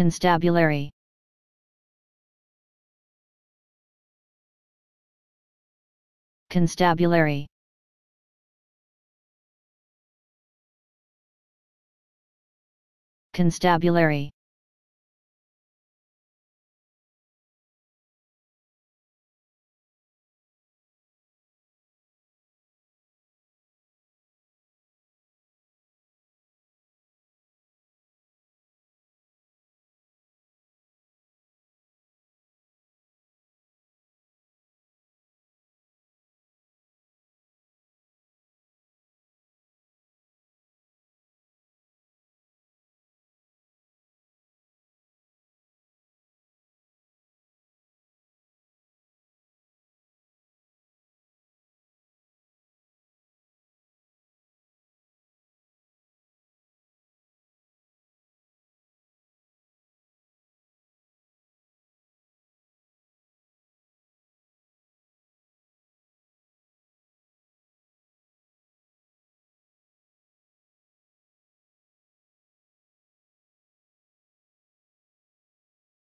Constabulary. Constabulary. Constabulary.